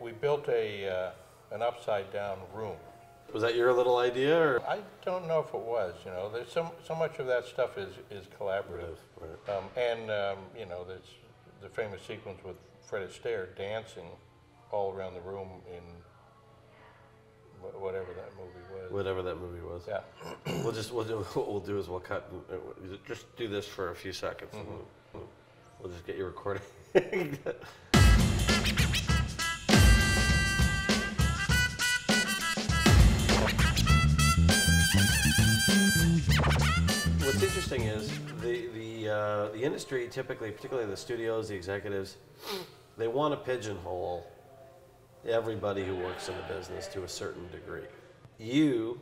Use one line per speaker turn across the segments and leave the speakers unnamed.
We built a, uh, an upside down room.
Was that your little idea or?
I don't know if it was, you know, there's so, so much of that stuff is, is collaborative.
Right.
Um, and, um, you know, there's the famous sequence with Fred Astaire dancing all around the room in whatever that movie was.
Whatever that movie was.
Yeah.
We'll just, we'll do, what we'll do is we'll cut, uh, just do this for a few seconds. and we'll, we'll- we'll just get you recording. What's interesting is the the uh, the industry typically, particularly the studios, the executives, they want to pigeonhole everybody who works in the business to a certain degree. You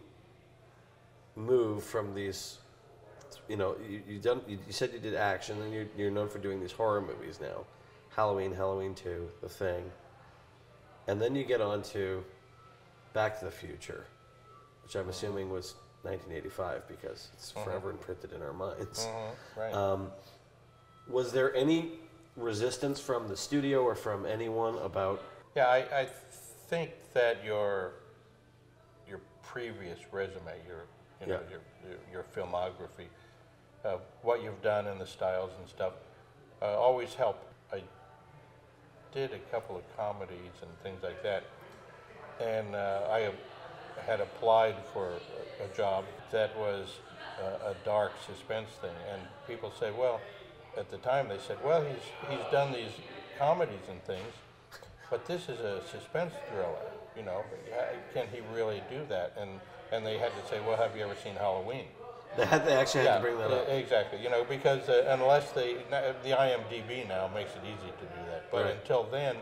move from these, you know, you, you done you, you said you did action, and you're you're known for doing these horror movies now, Halloween, Halloween Two, The Thing, and then you get on to Back to the Future, which I'm assuming was 1985 because it's forever imprinted in our minds.
Mhm, Right.
Um, was there any resistance from the studio or from anyone about?
Yeah, I, I think that your your previous resume, your you know
Yeah.
your, your your filmography, uh, what you've done and the styles and stuff, uh, always help. I did a couple of comedies and things like that, and uh, I have- had applied for a, job that was a, a dark suspense thing, and people say, well, at the time they said, well, he's he's done these comedies and things. But this is a suspense thriller, you know. Can he really do that? And and they had to say, well, have you ever seen Halloween?
They had they actually had to bring that up.
exactly. You know, because uh, unless they the IMDb now makes it easy to do that, but
Right.
until then,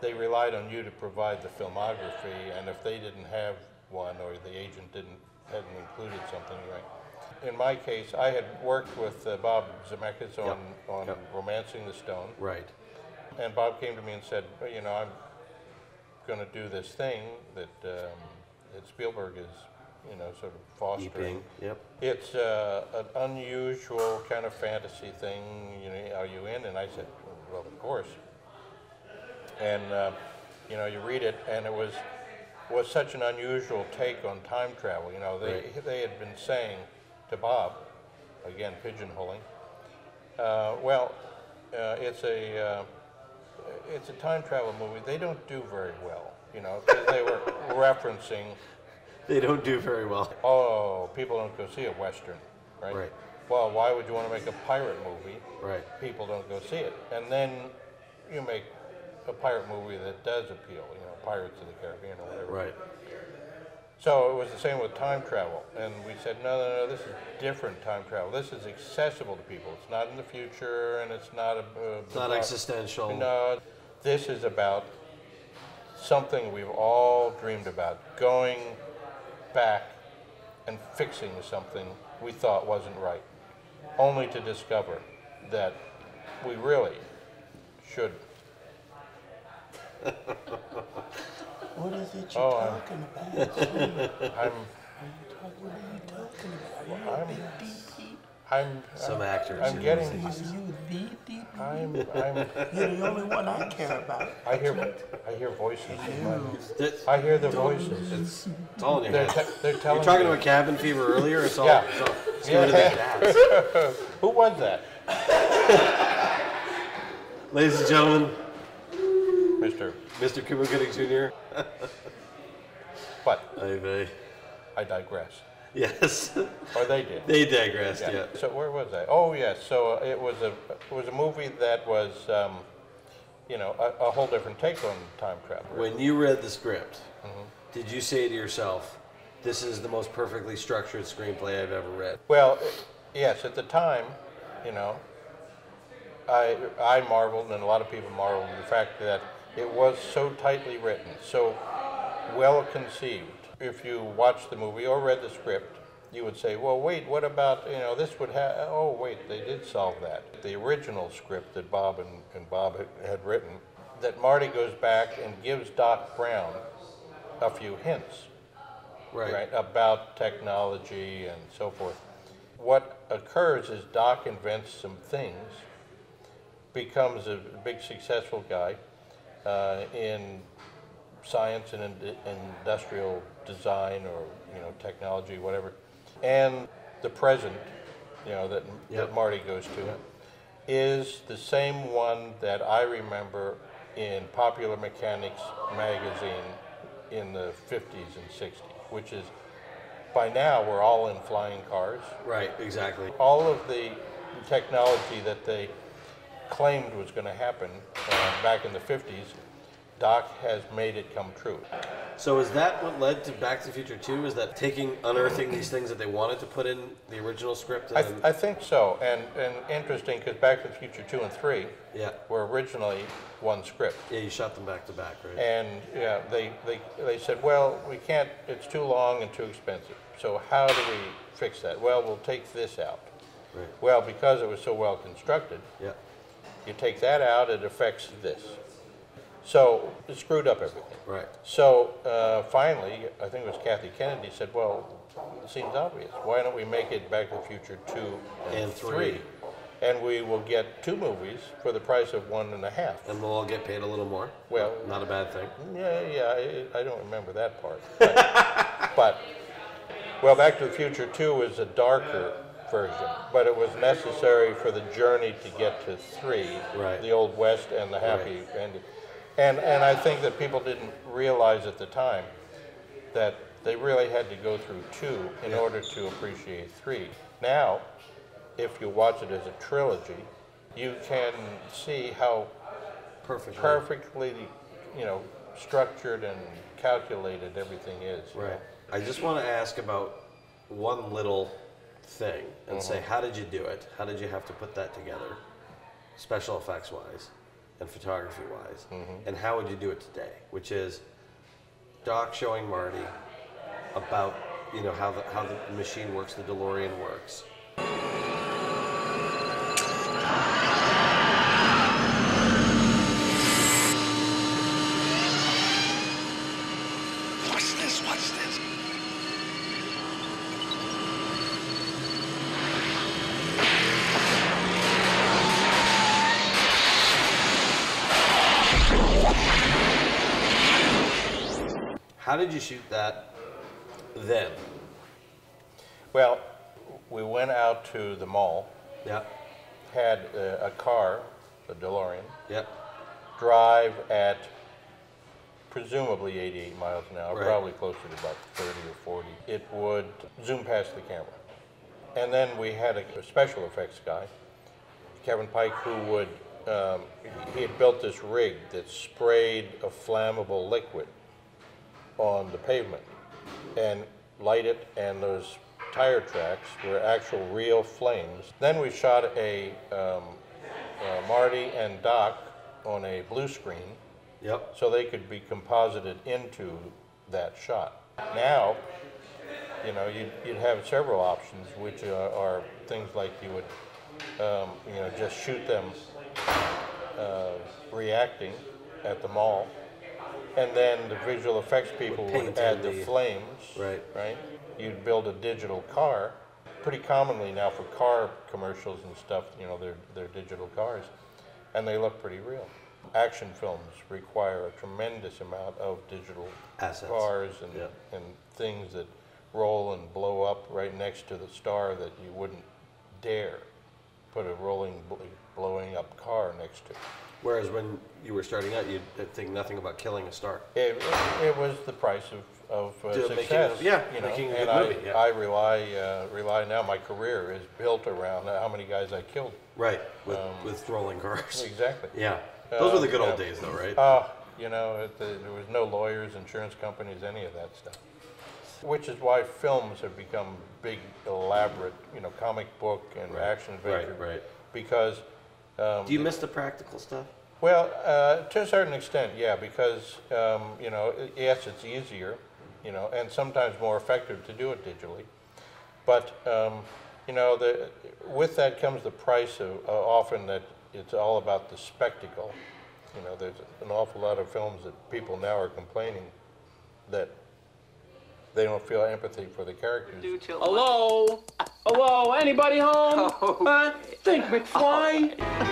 they relied on you to provide the filmography, and if they didn't have one or the agent didn't hadn't included something, right. In my case, I had worked with uh, Bob Zemeckis on, on
Yep.
Romancing the Stone,
Right.
and Bob came to me and said, well, you know, I'm going to do this thing that, um, that Spielberg is, you know, sort of fostering.
Yep.
It's uh, an unusual kind of fantasy thing. You know, are you in? And I said, well, of course. And uh, you know, you read it, and it was was such an unusual take on time travel. You know, they
Right.
they had been saying to Bob, again pigeonholing. Uh, well, uh, it's a uh, it's a time travel movie. They don't do very well. You know, 'cause they were referencing
They don't do very well.
Oh, people don't go see a western, right?
Right.
Well, why would you want to make a pirate movie?
Right.
People don't go see it, and then you make a pirate movie that does appeal. You know, Pirates of the Caribbean or whatever.
Right.
So it was the same with time travel, and we said, no, no, no, this is different time travel. This is accessible to people. It's not in the future, and it's not a. Uh,
It's not existential.
No, this is about something we've all dreamed about going back and fixing something we thought wasn't right, only to discover that we really should.
What is it
Oh,
you're
I'm-
talking about?
I'm,
What are you talking about? You
I'm-
a deep deep.
I'm,
Some actors.
I'm getting,
Are you the deep?
I'm, I'm,
You're the only one I care about.
I hear, I hear voices. in my-
That-
I hear the voices.
It's, it's all in your
They're,
head.
te- they're telling
You're talking
me.
about cabin fever earlier. It's all.
Yeah.
It's, all, it's going to the dads.
Who was that?
Ladies and gentlemen,
Mr.
Mr. Cuba Gooding Jr.
But
Hey,
I digress.
Yes,
Or they did.
they digressed. Yeah.
So where was I? Oh yes. So uh, it was a it was a movie that was um, you know a, a whole different take on time travel.
When you read the script,
Mm-hmm.
did you say to yourself, "This is the most perfectly structured screenplay I've ever read"?
Well, i- yes. At the time, you know, I I marveled, and a lot of people marveled at the fact that it was so tightly written, so well conceived. If you watched the movie or read the script, you would say, "Well, wait, what about you know this would have? Oh, wait, they did solve that." The original script that Bob and, and Bob had, had written, that Marty goes back and gives Doc Brown a few hints
Right.
right, about technology and so forth. What occurs is Doc invents some things, becomes a big successful guy uh, in science and in- industrial design or, you know, technology, whatever, and the present, you know, that,
Yep.
that Marty goes to, is the same one that I remember in Popular Mechanics magazine in the 50s and 60s, which is, by now, we're all in flying cars.
Right, exactly.
All of the technology that they claimed was going to happen uh, back in the 50s, Doc has made it come true.
So is that what led to Back to the Future 2? Is that taking, unearthing these things that they wanted to put in the original script?
I, th- I think so, and, and interesting, because Back to the Future 2 and 3
yeah,
were originally one script.
yeah, you shot them back to back, right?
And, yeah, they, they, they said, well, we can't, it's too long and too expensive. So how do we fix that? Well, we'll take this out.
Right.
Well, because it was so well constructed,
Yeah,
you take that out, it affects this. So it screwed up everything.
right.
So uh, finally, I think it was Kathy Kennedy said, well, it seems obvious. Why don't we make it Back to the Future 2 and,
And
3?
three.
And we will get two movies for the price of one and a half.
And we'll all get paid a little more.
Well-
not a bad thing.
Yeah, yeah, I, I don't remember that part. But, but, well, Back to the Future 2 is a darker version, but it was necessary for the journey to get to 3,
Right.
the Old West and the happy ending. And, and I think that people didn't realize at the time that they really had to go through 2 in order to appreciate 3. Now, if you watch it as a trilogy, you can see how
Perfect.
perfectly, you know, structured and calculated everything is. you know.
Right. I just want to ask about one little thing and say, mm-hmm. how did you do it? How did you have to put that together, special effects wise and photography wise? Mm-hmm. And how would you do it today? Which is Doc showing Marty about you know how the how the machine works, the DeLorean works.
What's this? What's this?
How did you shoot that then?
Well, we went out to the mall,
Yeah.
had a, a car, the DeLorean,
Yeah.
drive at presumably 88 miles an hour,
Right.
probably closer to about 30 or 40. It would zoom past the camera. And then we had a, a special effects guy, Kevin Pike, who would, um, he had built this rig that sprayed a flammable liquid on the pavement and light it, and those tire tracks were actual real flames. Then we shot a um, uh, Marty and Doc on a blue screen
Yep.
so they could be composited into that shot. Now, you know, you'd, you'd have several options, which are, are things like you would, um, you know, just shoot them uh, reacting at the mall, and then the visual effects people
Would
would
paint
add the
the-
flames.
Right.
Right. You'd build a digital car. Pretty commonly now for car commercials and stuff, you know, they're they're digital cars, and they look pretty real. Action films require a tremendous amount of digital
Assets.
cars and
Yeah.
and things that roll and blow up right next to the star that you wouldn't dare put a rolling, bl- blowing up car next to.
Whereas when you were starting out, you'd think nothing about killing a star.
It, it was the price of, of uh,
To making
success.
yeah,
you know,
making a
and
good
I,
yeah.
I rely, uh, rely now, my career is built around how many guys I killed.
Right. With with rolling cars.
Exactly.
Yeah. Those were the good
Uh,
old days, though, right?
Oh, you know, the, there was no lawyers, insurance companies, any of that stuff. Which is why films have become big, elaborate, you know, comic book and action adventure.
Right, right.
Because, um,
Do you miss the practical stuff?
well, uh, to a certain extent, yeah, because, um, you know, yes, it's easier, you know, and sometimes more effective to do it digitally. But, um, you know, the, with that comes the price of, uh, often that it's all about the spectacle. You know, there's an awful lot of films that people now are complaining that they don't feel empathy for the characters.
Hello? Hello, anybody home? Oh. Huh? Think, McFly. Oh.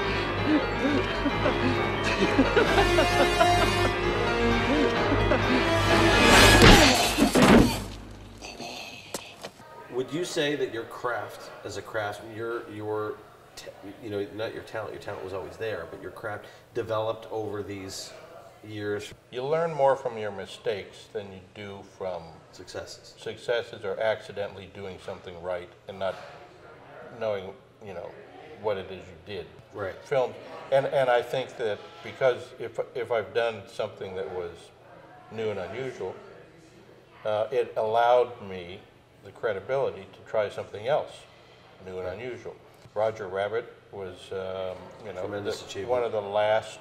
Would you say that your craft as a craftsman, your your you know, not your talent, your talent was always there, but your craft developed over these years.
You learn more from your mistakes than you do from
successes.
successes are accidentally doing something right and not knowing, you know, what it is you did.
Right.
Film, and, and I think that because if, if I've done something that was new and unusual, uh, it allowed me the credibility to try something else, new and unusual. Roger Rabbit was, um, you know, the- one of the last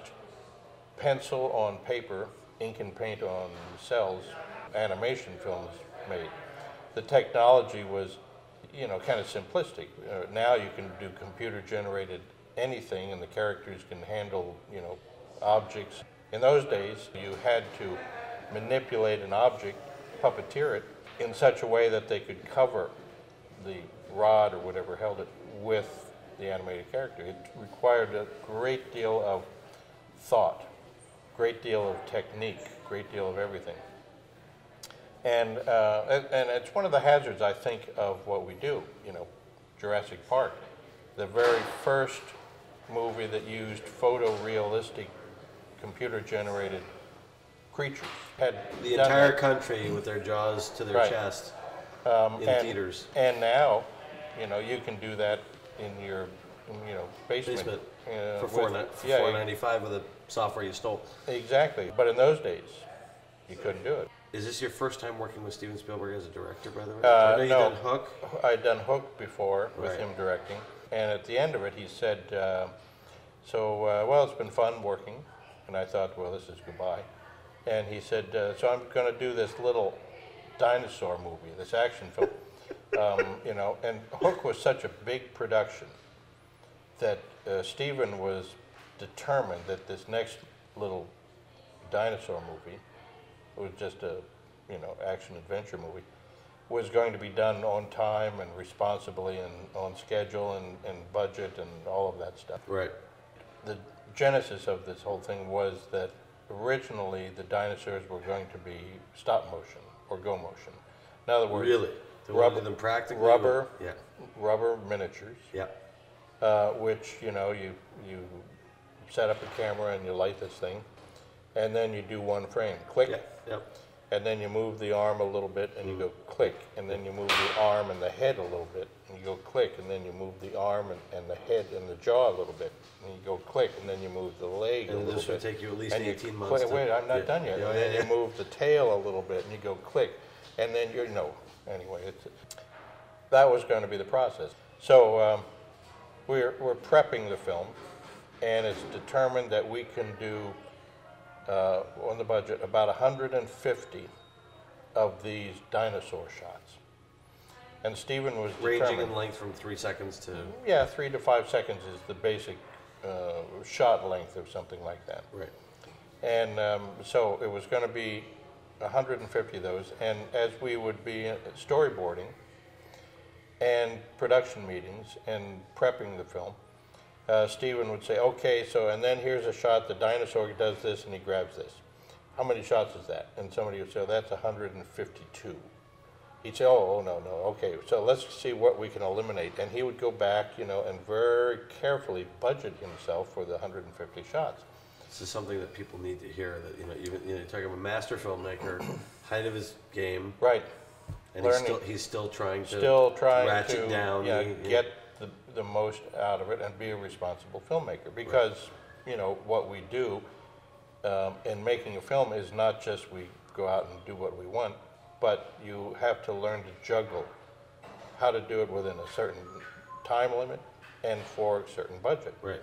pencil on paper, ink and paint on cels animation films made. The technology was, you know, kind of simplistic. Uh, now you can do computer generated anything and the characters can handle, you know, objects. In those days, you had to manipulate an object, puppeteer it in such a way that they could cover the rod or whatever held it with the animated character. It required a great deal of thought, great deal of technique, great deal of everything. And, uh, and, and it's one of the hazards, I think, of what we do. You know, Jurassic Park, the very first movie that used photorealistic, computer-generated creatures had
The entire
that.
country with their jaws to their
Right.
chest
Um,
in
and-
theaters.
And now, you know, you can do that in your, in, you know, basement.
Basement
uh,
for four
with-
for
yeah,
four ninety five with the software you stole.
Exactly, but in those days, you couldn't do it.
Is this your first time working with Steven Spielberg as a director, by the way?
Uh,
I
no.
done Hook.
I'd done Hook before with
Right.
him directing, and at the end of it, he said, uh, "So, uh, well, it's been fun working," and I thought, "Well, this is goodbye." And he said, uh, "So I'm going to do this little dinosaur movie, this action film, um, you know." And Hook was such a big production that uh, Steven was determined that this next little dinosaur movie was just a, you know, action adventure movie, was going to be done on time and responsibly and on schedule and, and budget and all of that stuff.
Right.
The genesis of this whole thing was that originally the dinosaurs were going to be stop motion or go motion. In other words,
Really? To
rubber,
them practically?
rubber,
Yeah.
rubber miniatures
Yeah.
uh, which you know you you set up a camera and you light this thing, and then you do one frame, click,
Yeah. Yeah.
and then you move the arm a little bit and you go click, and then you move the arm and the head a little bit, and you go click, and then you move the arm and, and the head and the jaw a little bit, and you go click, and then you move the leg a
And
little
this would
bit.
take you at least
and you
18
click-
months to-
Wait, I'm not
yeah.
done yet.
Yeah,
and then
yeah,
you move the tail a little bit, and you go click, and then you're no. Anyway, it's, that was going to be the process. So. Um, we're, we're prepping the film, and it's determined that we can do, uh, on the budget, about 150 of these dinosaur shots. And Steven was
Ranging
determined.
in length from three seconds to.
Yeah, three to five seconds is the basic uh, shot length of something like that.
Right.
And um, so it was going to be 150 of those. And as we would be storyboarding and production meetings and prepping the film, uh, Steven would say, okay, so, and then here's a shot, the dinosaur does this and he grabs this. How many shots is that? And somebody would say, oh, that's 152. He'd say, oh, oh, no, no, okay, so let's see what we can eliminate. And he would go back, you know, and very carefully budget himself for the 150 shots.
This is something that people need to hear. That you know, even you know, you're talking about a master filmmaker, height of his game,
Right.
and he's still he's still trying to
Still trying
ratchet
to
down.
yeah,
the- yeah.
get the, the most out of it and be a responsible filmmaker. Because, you know, what we do um, in making a film is not just we go out and do what we want, but you have to learn to juggle how to do it within a certain time limit and for a certain budget.
Right.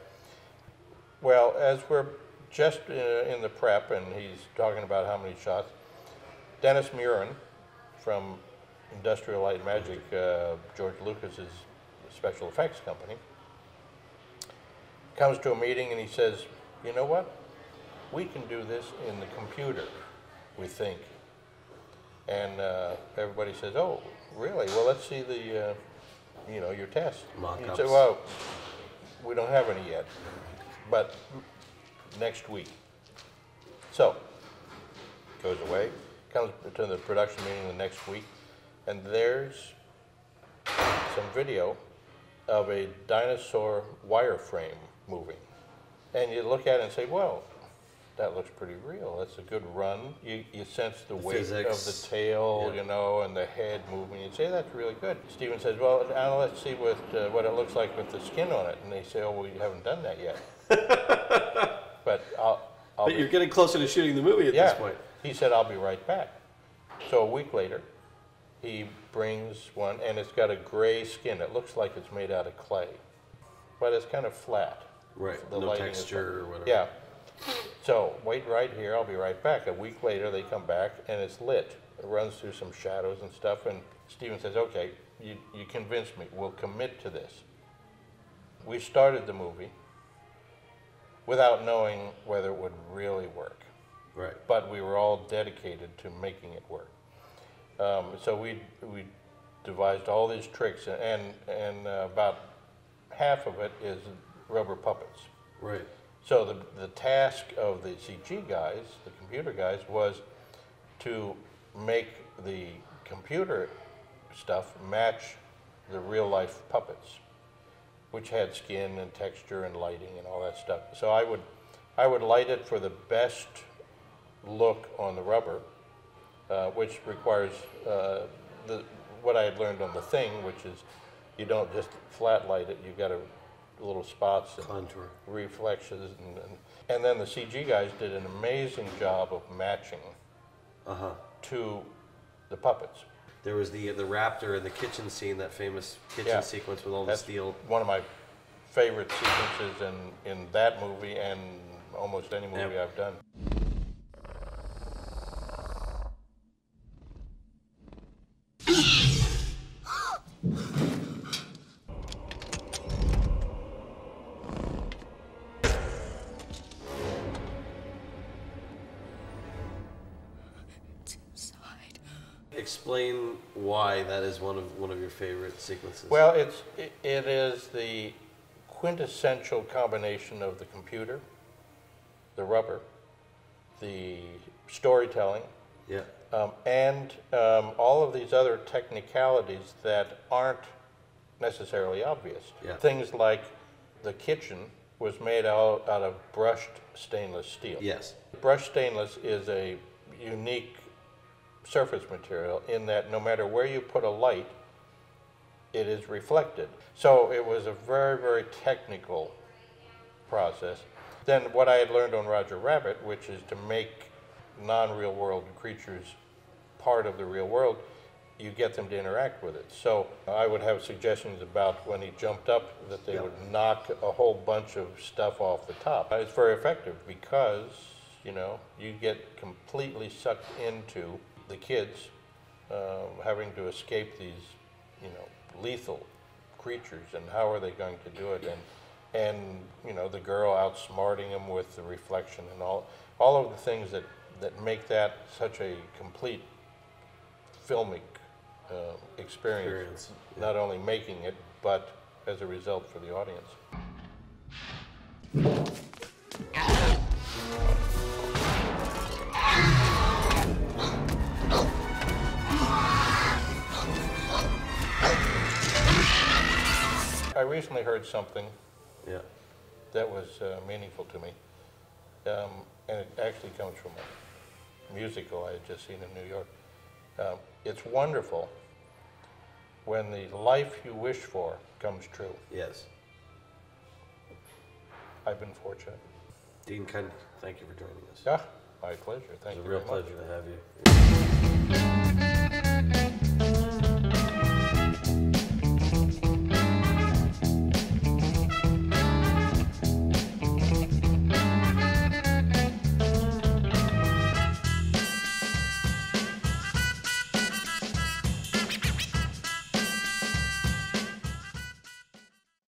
Well, as we're just uh, in the prep, and he's talking about how many shots, Dennis Muren from Industrial Light and Magic, uh, George Lucas's special effects company, comes to a meeting and he says, "You know what? We can do this in the computer. We think." And uh, everybody says, "Oh, really? Well, let's see the, uh, you know, your test." He said, "Well, we don't have any yet, but next week." So goes away, comes to the production meeting the next week, and there's some video of a dinosaur wireframe moving. And you look at it and say, well, that looks pretty real. That's a good run. You, you sense the, weight
physics,
of the tail,
yeah.
you know, and the head moving. You say, that's really good. Steven says, well, now let's see what, uh, what it looks like with the skin on it. And they say, oh, we haven't done that yet. but I'll, I'll
But
be-
you're getting closer to shooting the movie at
yeah.
this point.
He said, I'll be right back. So a week later, he brings one, and it's got a gray skin. It looks like it's made out of clay, but it's kind of flat.
Right.
The
no texture or whatever.
Yeah. So wait right here. I'll be right back. A week later, they come back, and it's lit. It runs through some shadows and stuff. And Steven says, "Okay, you, you convinced me. We'll commit to this." We started the movie without knowing whether it would really work
Right.
but we were all dedicated to making it work. Um, so we we devised all these tricks, and and uh, about half of it is rubber puppets.
Right.
So the the task of the CG guys, the computer guys, was to make the computer stuff match the real life puppets, which had skin and texture and lighting and all that stuff. So I would I would light it for the best look on the rubber, uh, which requires uh, the what I had learned on the thing, which is you don't just flat light it. You've got to little spots and
Contour.
reflections, and, and and then the CG guys did an amazing job of matching
Uh huh.
to the puppets.
There was the the raptor in the kitchen scene, that famous kitchen
Yeah.
sequence with all
That's
the steel.
one of my favorite sequences in in that movie and almost any movie
Yep.
I've done.
Explain why that is one of one of your favorite sequences.
Well, it's it, it is the quintessential combination of the computer, the rubber, the storytelling,
yeah.
um, and um, all of these other technicalities that aren't necessarily obvious.
Yeah.
Things like the kitchen was made out, out of brushed stainless steel.
Yes.
Brushed stainless is a unique surface material in that no matter where you put a light, it is reflected. So it was a very, very technical process. Then what I had learned on Roger Rabbit, which is to make non-real world creatures part of the real world, you get them to interact with it. So I would have suggestions about when he jumped up that they
Yeah.
would knock a whole bunch of stuff off the top. It's very effective because, you know, you get completely sucked into the kids um, having to escape these, you know, lethal creatures and how are they going to do it and and you know the girl outsmarting him with the reflection and all all of the things that that make that such a complete filmic uh, experience,
Experience,
not only making it but as a result for the audience. I recently heard something
Yeah.
that was uh, meaningful to me. Um, and it actually comes from a musical I had just seen in New York. Um, it's wonderful when the life you wish for comes true.
Yes.
I've been fortunate.
Dean Cundey, thank you for joining us.
Yeah, my pleasure. Thank
It's
you It's
a real
very much.
pleasure to have you.